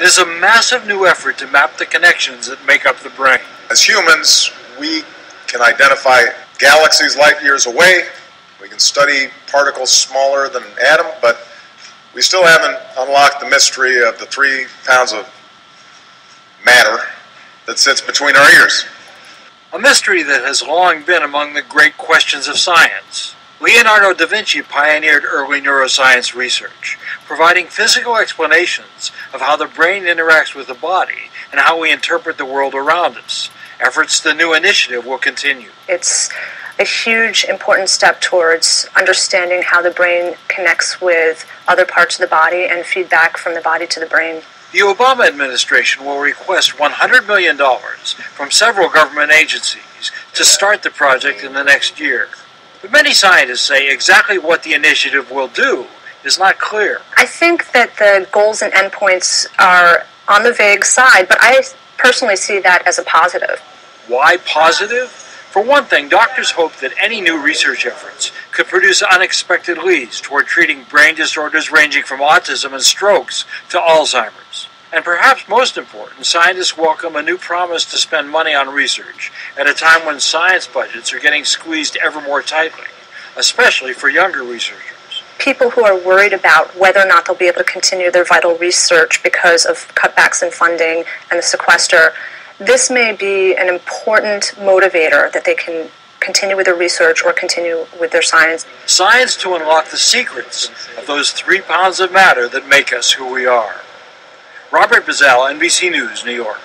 It is a massive new effort to map the connections that make up the brain. As humans, we can identify galaxies light years away. We can study particles smaller than an atom, but we still haven't unlocked the mystery of the three pounds of matter that sits between our ears. A mystery that has long been among the great questions of science. Leonardo da Vinci pioneered early neuroscience research, providing physical explanations of how the brain interacts with the body and how we interpret the world around us. Efforts to the new initiative will continue. It's a huge, important step towards understanding how the brain connects with other parts of the body and feedback from the body to the brain. The Obama administration will request $100 million from several government agencies to start the project in the next year. But many scientists say exactly what the initiative will do is not clear. I think that the goals and endpoints are on the vague side, but I personally see that as a positive. Why positive? For one thing, doctors hope that any new research efforts could produce unexpected leads toward treating brain disorders ranging from autism and strokes to Alzheimer's. And perhaps most important, scientists welcome a new promise to spend money on research at a time when science budgets are getting squeezed ever more tightly, especially for younger researchers. People who are worried about whether or not they'll be able to continue their vital research because of cutbacks in funding and the sequester this may be an important motivator that they can continue with their research or continue with their science. Science to unlock the secrets of those three pounds of matter that make us who we are. Robert Bazell, NBC News, New York.